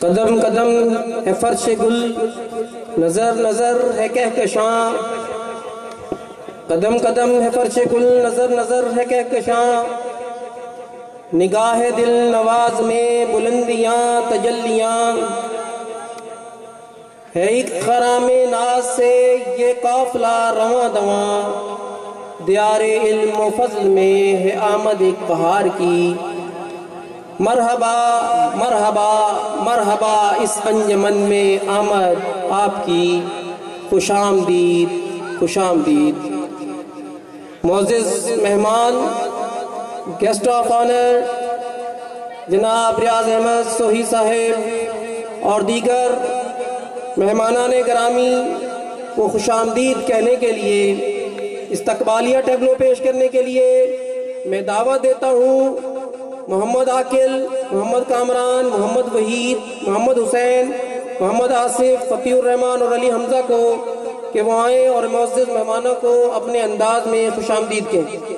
قدم قدم ہے فرش گل، نظر نظر ہے کہکشاں قدم قدم ہے فرش گل، نظر نظر ہے کہکشاں نگاہ دل نواز میں بلندیاں، تجلیاں۔ ہے ایک خرام ناز سے یہ قافلہ رواں دواں۔ دیار علم و فضل میں ہے آمد ایک پہاڑ کی۔ مرحبا مرحبا مرحبا، اس انجمن میں آمد، آپ کی خوش آمدید خوش آمدید۔ معزز مہمان گیسٹ آف آنر جناب ریاض احمد سوہی صاحب اور دیگر مہمانان گرامی کو خوش آمدید کہنے کے لیے، استقبالیہ ٹیبلو پیش کرنے کے لیے میں دعوت دیتا ہوں۔ محمد عاقل، محمد کامران، محمد وحید، محمد حسین، محمد آصف فتح الرحمان اور علی حمزہ کو کہ وہ آئیں اور معزز مہمانوں کو اپنے انداز میں خوش آمدید کہیں۔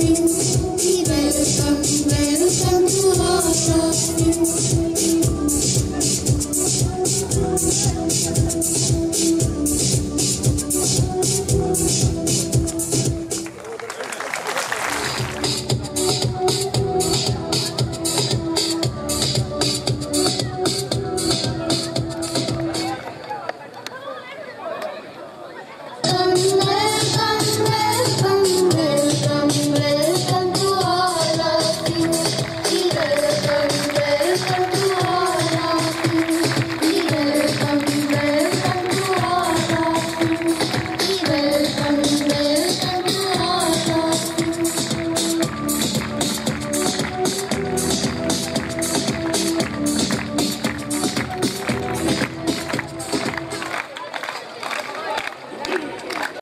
Thank you. 歌声飞，歌声。